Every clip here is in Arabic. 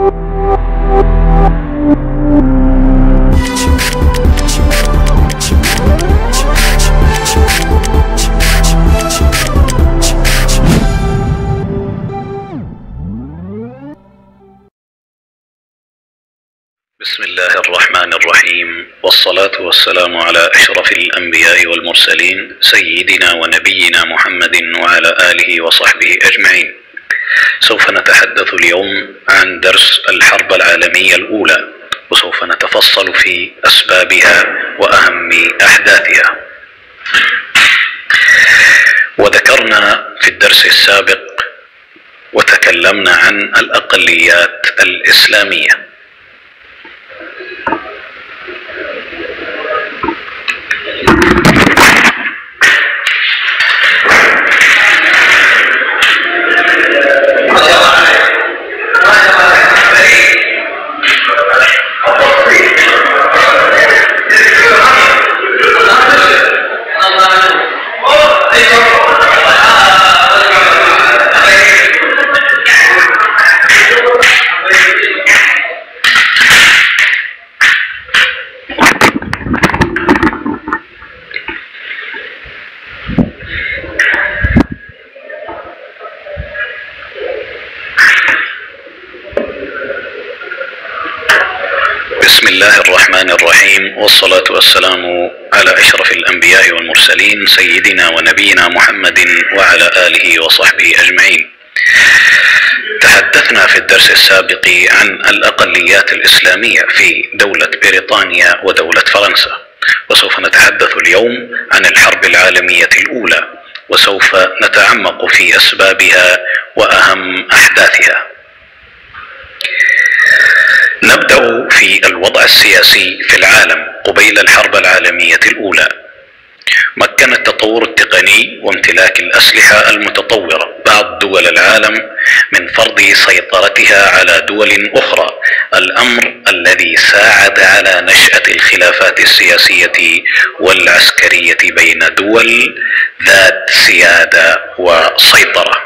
بسم الله الرحمن الرحيم والصلاة والسلام على أشرف الأنبياء والمرسلين سيدنا ونبينا محمد وعلى آله وصحبه أجمعين. سوف نتحدث اليوم عن درس الحرب العالمية الأولى وسوف نتفصل في أسبابها وأهم أحداثها. وذكرنا في الدرس السابق وتكلمنا عن الأقليات الإسلامية. على أشرف الأنبياء والمرسلين سيدنا ونبينا محمد وعلى آله وصحبه أجمعين. تحدثنا في الدرس السابق عن الأقليات الإسلامية في دولة بريطانيا ودولة فرنسا، وسوف نتحدث اليوم عن الحرب العالمية الأولى، وسوف نتعمق في أسبابها وأهم أحداثها. نبدأ في الوضع السياسي في العالم قبيل الحرب العالمية الأولى. مكن التطور التقني وامتلاك الأسلحة المتطورة بعض دول العالم من فرض سيطرتها على دول أخرى. الأمر الذي ساعد على نشأة الخلافات السياسية والعسكرية بين دول ذات سيادة وسيطرة.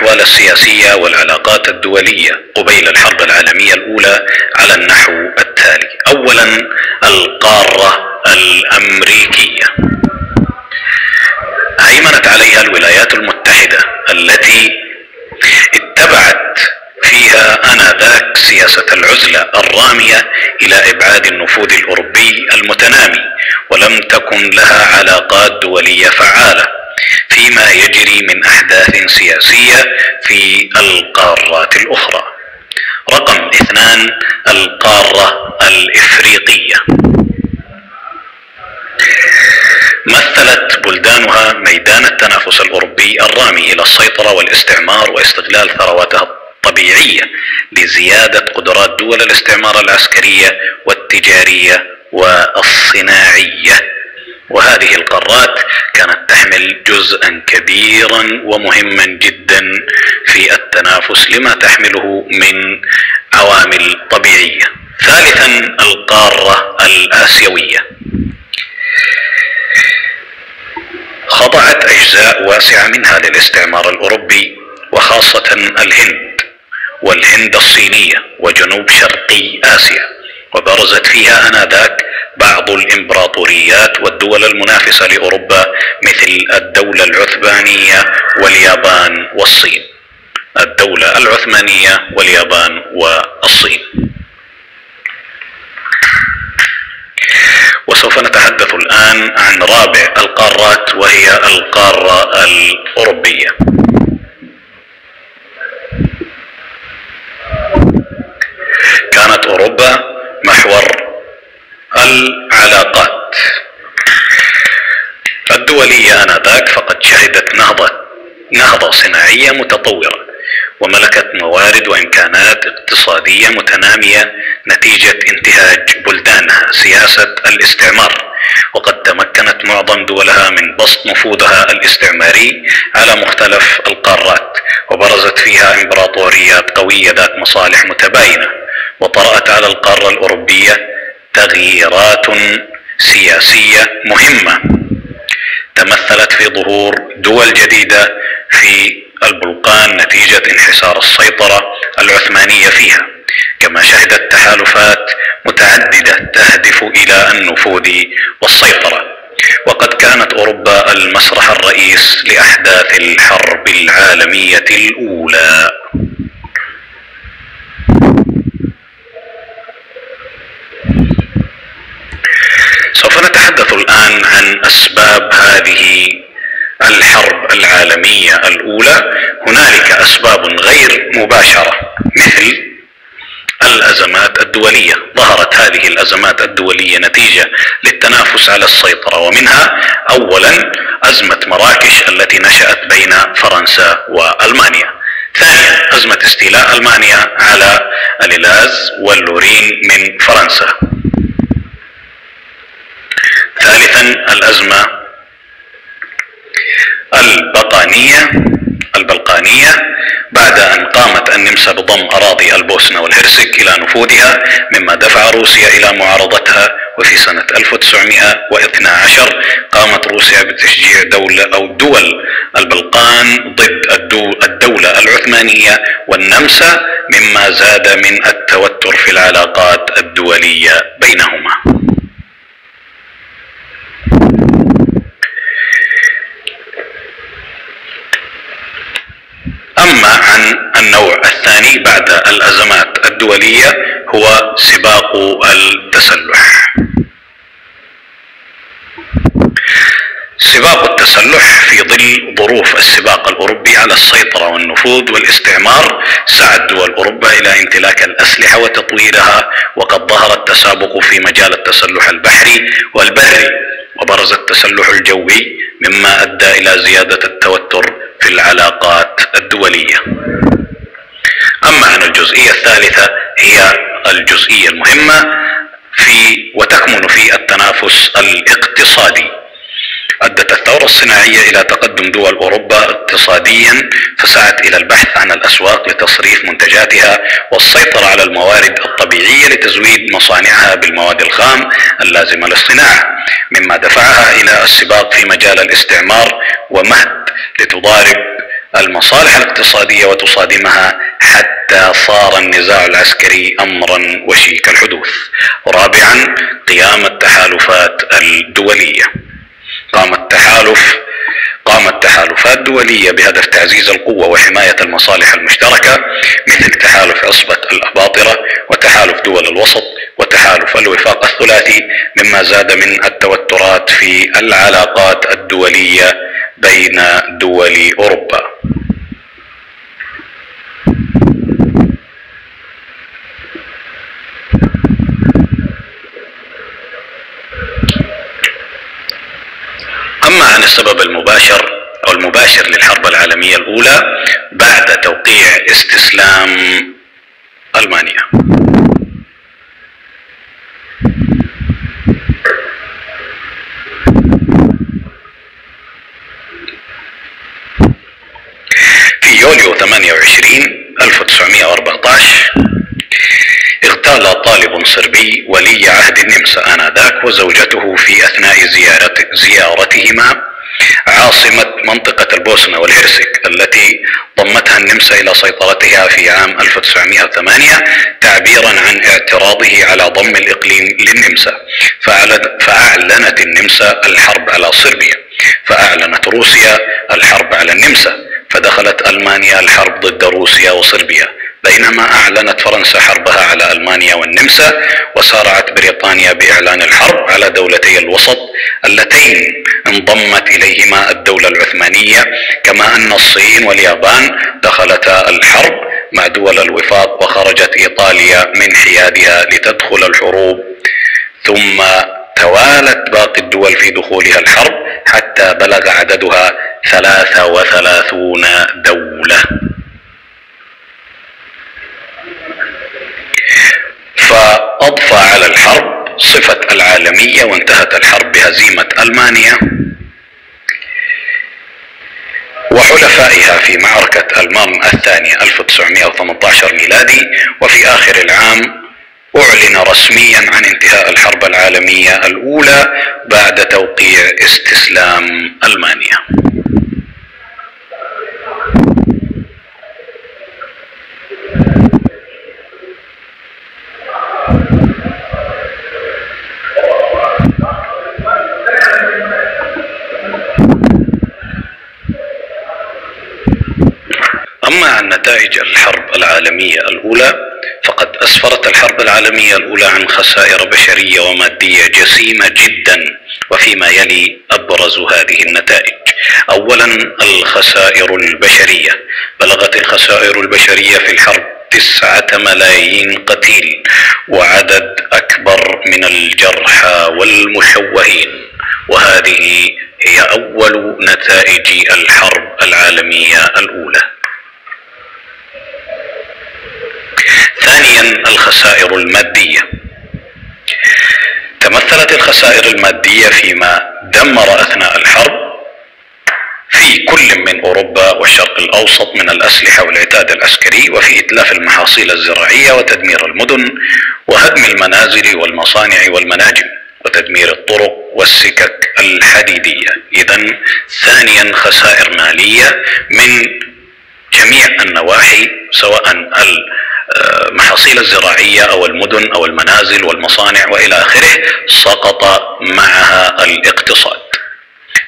وكانت الأحوال السياسية والعلاقات الدولية قبيل الحرب العالمية الأولى على النحو التالي. اولا القارة الأمريكية. هيمنت عليها الولايات المتحدة التي اتبعت فيها آنذاك سياسة العزلة الرامية إلى إبعاد النفوذ الأوروبي المتنامي ولم تكن لها علاقات دولية فعالة. فيما يجري من أحداث سياسية في القارات الأخرى. رقم اثنان القارة الإفريقية. مثلت بلدانها ميدان التنافس الأوروبي الرامي إلى السيطرة والاستعمار واستغلال ثرواتها الطبيعية لزيادة قدرات دول الاستعمار العسكرية والتجارية والصناعية وهذه القارات كانت تحمل جزءا كبيرا ومهما جدا في التنافس لما تحمله من عوامل طبيعية. ثالثا القارة الآسيوية. خضعت أجزاء واسعة منها للاستعمار الأوروبي وخاصة الهند والهند الصينية وجنوب شرقي آسيا وبرزت فيها آنذاك بعض الإمبراطوريات والدول المنافسة لأوروبا مثل الدولة العثمانية واليابان والصين. الدولة العثمانية واليابان والصين. وسوف نتحدث الآن عن رابع القارات وهي القارة الأوروبية. كانت اوروبا محور العلاقات الدولية آنذاك فقد شهدت نهضة نهضة صناعية متطورة وملكت موارد وإمكانات اقتصادية متنامية نتيجة انتهاج بلدانها سياسة الاستعمار. وقد تمكنت معظم دولها من بسط نفوذها الاستعماري على مختلف القارات وبرزت فيها إمبراطوريات قوية ذات مصالح متباينة. وطرأت على القارة الأوروبية تغييرات سياسية مهمة. تمثلت في ظهور دول جديدة في البلقان نتيجة انحسار السيطرة العثمانية فيها. كما شهدت تحالفات متعددة تهدف إلى النفوذ والسيطرة. وقد كانت أوروبا المسرح الرئيس لأحداث الحرب العالمية الأولى. سوف نتحدث الآن عن أسباب هذه الحرب العالمية الأولى هنالك أسباب غير مباشرة مثل الأزمات الدولية. ظهرت هذه الأزمات الدولية نتيجة للتنافس على السيطرة ومنها أولا أزمة مراكش التي نشأت بين فرنسا وألمانيا. ثانيا أزمة استيلاء ألمانيا على الإلاز واللورين من فرنسا ثالثا الأزمة البطانية البلقانية بعد أن قامت النمسا بضم أراضي البوسنة والهرسك إلى نفوذها مما دفع روسيا إلى معارضتها وفي سنة 1912 قامت روسيا بتشجيع دولة أو دول البلقان ضد الدولة العثمانية والنمسا مما زاد من التوتر في العلاقات الدولية بينهما. أما عن النوع الثاني بعد الأزمات الدولية هو سباق التسلح. سباق التسلح في ظل ظروف السباق الأوروبي على السيطرة والنفوذ والاستعمار سعت دول أوروبا إلى امتلاك الأسلحة وتطويرها وقد ظهر التسابق في مجال التسلح البحري والبري وبرز التسلح الجوي مما أدى إلى زيادة التوتر في العلاقات الدولية. اما عن الجزئية الثالثة هي الجزئية المهمة في وتكمن في التنافس الاقتصادي. أدت الثورة الصناعية إلى تقدم دول أوروبا اقتصاديا فسعت إلى البحث عن الأسواق لتصريف منتجاتها والسيطرة على الموارد الطبيعية لتزويد مصانعها بالمواد الخام اللازمة للصناعة مما دفعها إلى السباق في مجال الاستعمار ومهد لتضارب المصالح الاقتصادية وتصادمها حتى صار النزاع العسكري أمرا وشيك الحدوث. رابعا قيام التحالفات الدولية. قام التحالف قامت تحالفات دولية بهدف تعزيز القوة وحماية المصالح المشتركة مثل تحالف عصبة الأباطرة وتحالف دول الوسط وتحالف الوفاق الثلاثي مما زاد من التوترات في العلاقات الدولية بين دول أوروبا أما عن السبب المباشر أو المباشر للحرب العالمية الأولى بعد توقيع استسلام ألمانيا. في يوليو 28 1914 اغتال طالب صربي ولي عهد النمسا آنذاك وزوجته في أثناء زيارت زيارتهما عاصمة منطقة البوسنة والهرسك التي ضمتها النمسا إلى سيطرتها في عام 1908 تعبيرا عن اعتراضه على ضم الإقليم للنمسا فأعلنت النمسا الحرب على صربيا فأعلنت روسيا الحرب على النمسا فدخلت ألمانيا الحرب ضد روسيا وصربيا. بينما أعلنت فرنسا حربها على ألمانيا والنمسا وسارعت بريطانيا بإعلان الحرب على دولتي الوسط اللتين انضمت إليهما الدولة العثمانية كما أن الصين واليابان دخلتا الحرب مع دول الوفاق وخرجت إيطاليا من حيادها لتدخل الحروب. ثم توالت باقي الدول في دخولها الحرب حتى بلغ عددها ثلاثة وثلاثون دولة. فأضفى على الحرب صفة العالمية وانتهت الحرب بهزيمة ألمانيا وحلفائها في معركة المام الثانية 1918 ميلادي وفي آخر العام أعلن رسميا عن انتهاء الحرب العالمية الأولى بعد توقيع استسلام ألمانيا أما عن نتائج الحرب العالمية الأولى فقد أسفرت الحرب العالمية الأولى عن خسائر بشرية ومادية جسيمة جدا وفيما يلي أبرز هذه النتائج. أولا الخسائر البشرية. بلغت الخسائر البشرية في الحرب تسعة ملايين قتيل وعدد أكبر من الجرحى والمشوهين. وهذه هي أول نتائج الحرب العالمية الأولى. ثانيا الخسائر المادية. تمثلت الخسائر المادية فيما دمر أثناء الحرب في كل من أوروبا والشرق الأوسط من الأسلحة والعتاد العسكري وفي إتلاف المحاصيل الزراعية وتدمير المدن وهدم المنازل والمصانع والمناجم وتدمير الطرق والسكك الحديدية. إذا ثانيا خسائر مالية من جميع النواحي سواء المحاصيل الزراعية أو المدن أو المنازل والمصانع وإلى آخره سقط معها الاقتصاد.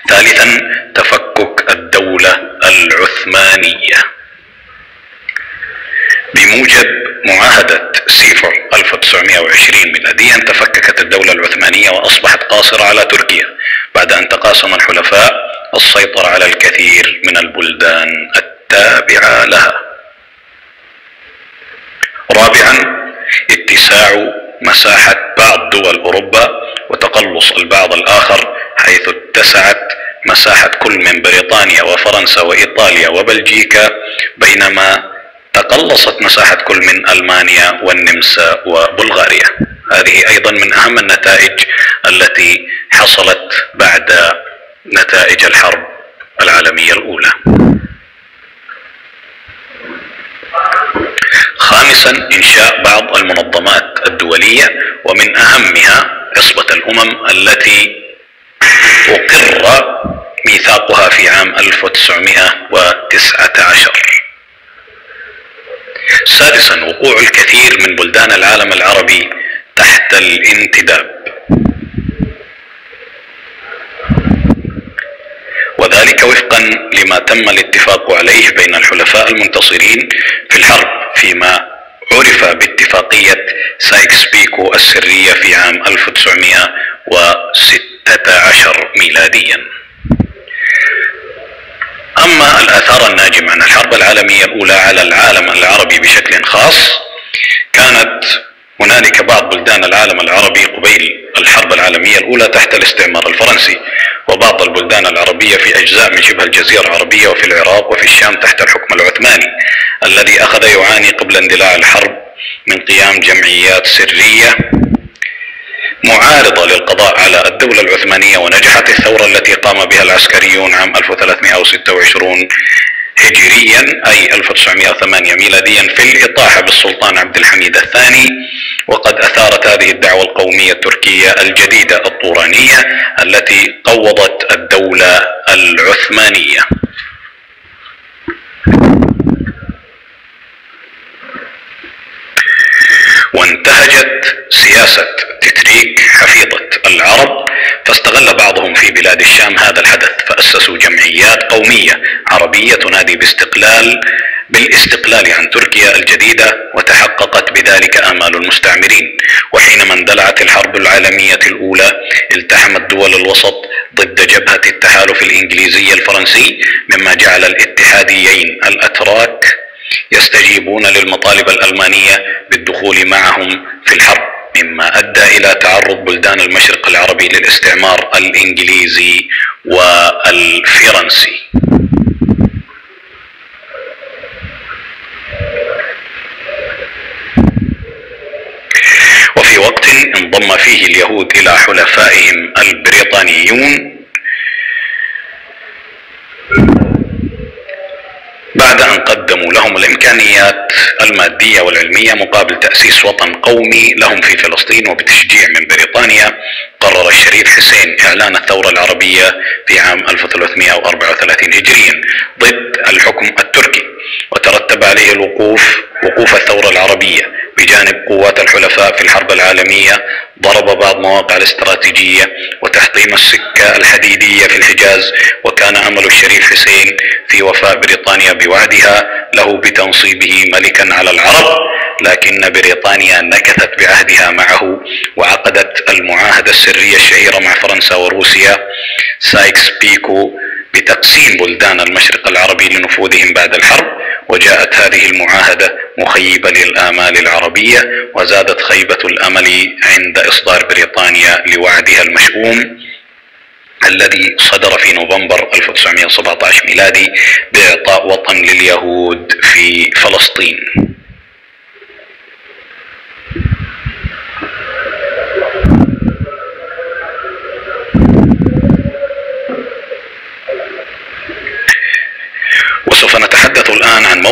ثالثا تفكك الدولة العثمانية. بموجب معاهدة سيفر 1920 ميلاديا تفككت الدولة العثمانية وأصبحت قاصرة على تركيا بعد أن تقاسم الحلفاء السيطرة على الكثير من البلدان التابعة لها. رابعا اتساع مساحة بعض دول أوروبا وتقلص البعض الآخر حيث اتسعت مساحة كل من بريطانيا وفرنسا وإيطاليا وبلجيكا بينما تقلصت مساحة كل من ألمانيا والنمسا وبلغاريا. هذه أيضا من أهم النتائج التي حصلت بعد نتائج الحرب العالمية الأولى. خامسا إنشاء بعض المنظمات الدولية ومن أهمها عصبة الأمم التي أقر ميثاقها في عام 1919 سادسا وقوع الكثير من بلدان العالم العربي تحت الانتداب. وذلك وفقا لما تم الاتفاق عليه بين الحلفاء المنتصرين في الحرب فيما عرف باتفاقية سايكس بيكو السرية في عام 1916 ميلاديا. أما الآثار الناجمة عن الحرب العالمية الأولى على العالم العربي بشكل خاص كانت هنالك بعض بلدان العالم العربي قبيل الحرب العالمية الأولى تحت الاستعمار الفرنسي وبعض البلدان العربية في أجزاء من شبه الجزيرة العربية وفي العراق وفي الشام تحت الحكم العثماني الذي أخذ يعاني قبل اندلاع الحرب من قيام جمعيات سرية معارضة للقضاء على الدولة العثمانية ونجحت الثورة التي قام بها العسكريون عام 1326 هجريا أي 1908 ميلاديا في الإطاحة بالسلطان عبد الحميد الثاني. وقد أثارت هذه الدعوة القومية التركية الجديدة الطورانية التي قوضت الدولة العثمانية. وانتهجت سياسة تتريك حفيظة العرب. فاستغل بعضهم في بلاد الشام هذا الحدث فأسسوا جمعيات قومية عربية تنادي باستقلال بالاستقلال عن تركيا الجديدة وتحققت بذلك آمال المستعمرين. وحينما اندلعت الحرب العالمية الأولى التحمت دول الوسط ضد جبهة التحالف الإنجليزي الفرنسي مما جعل الاتحاديين الأتراك يستجيبون للمطالب الألمانية بالدخول معهم في الحرب مما أدى إلى تعرض بلدان المشرق العربي للاستعمار الإنجليزي والفرنسي وفي وقت انضم فيه اليهود إلى حلفائهم البريطانيون. بعد أن قدموا لهم الإمكانيات المادية والعلمية مقابل تأسيس وطن قومي لهم في فلسطين وبتشجيع من بريطانيا قرر الشريف حسين إعلان الثورة العربية في عام 1334 هجريا ضد الحكم التركي وترتب عليه الوقوف وقوف الثورة العربية بجانب قوات الحلفاء في الحرب العالمية ضرب بعض مواقع الاستراتيجية وتحطيم السكة الحديدية في الحجاز وكان أمل الشريف حسين في وفاء بريطانيا بوعدها له بتنصيبه ملكا على العرب لكن بريطانيا نكثت بعهدها معه وعقدت المعاهدة السرية الشهيرة مع فرنسا وروسيا سايكس بيكو بتقسيم بلدان المشرق العربي لنفوذهم بعد الحرب. وجاءت هذه المعاهدة مخيبة للآمال العربية وزادت خيبة الأمل عند إصدار بريطانيا لوعدها المشؤوم الذي صدر في نوفمبر 1917 ميلادي بإعطاء وطن لليهود في فلسطين.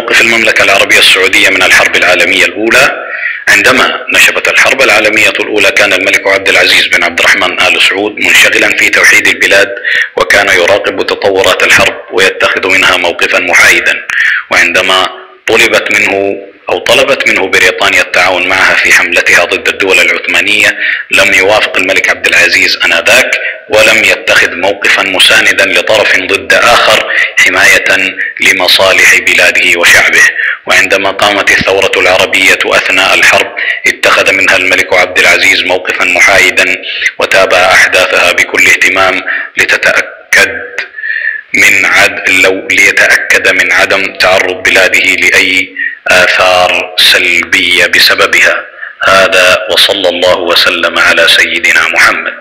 موقف المملكة العربية السعودية من الحرب العالمية الأولى. عندما نشبت الحرب العالمية الأولى كان الملك عبد العزيز بن عبد الرحمن آل سعود منشغلا في توحيد البلاد وكان يراقب تطورات الحرب ويتخذ منها موقفا محايدا. وعندما طلبت منه أو طلبت منه بريطانيا التعاون معها في حملتها ضد الدول العثمانية لم يوافق الملك عبد العزيز آنذاك ولم يتخذ موقفا مساندا لطرف ضد آخر حماية لمصالح بلاده وشعبه. وعندما قامت الثورة العربية أثناء الحرب اتخذ منها الملك عبد العزيز موقفا محايدا وتابع أحداثها بكل اهتمام لتتأكد من عد لو ليتأكد من عدم تعرض بلاده لأي آثار سلبية بسببها. هذا وصلى الله وسلم على سيدنا محمد.